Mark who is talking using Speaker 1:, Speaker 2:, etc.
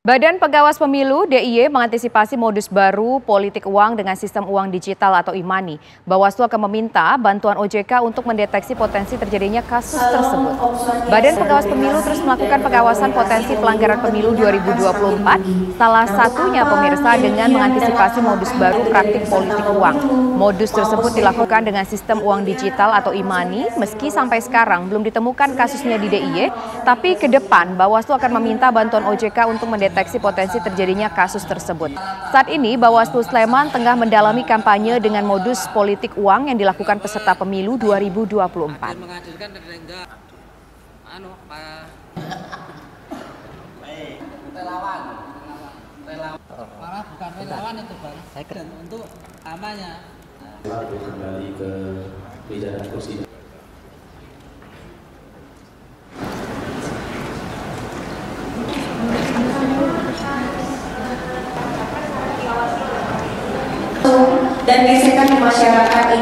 Speaker 1: Badan Pengawas Pemilu DIY mengantisipasi modus baru politik uang dengan sistem uang digital atau e-money. Bawaslu akan meminta bantuan OJK untuk mendeteksi potensi terjadinya kasus tersebut. Badan Pengawas Pemilu terus melakukan pengawasan potensi pelanggaran pemilu 2024, salah satunya pemirsa dengan mengantisipasi modus baru praktik politik uang. Modus tersebut dilakukan dengan sistem uang digital atau e-money, meski sampai sekarang belum ditemukan kasusnya di DIY, tapi ke depan Bawaslu akan meminta bantuan OJK untuk mendeteksi mendeteksi potensi terjadinya kasus tersebut. Saat ini Bawaslu Sleman tengah mendalami kampanye dengan modus politik uang yang dilakukan peserta pemilu 2024. Anu,
Speaker 2: Malah bukan relawan itu bang, dan untuk amannya.
Speaker 3: Kembali ke meja dan kursi.
Speaker 4: Dan gesekan masyarakat itu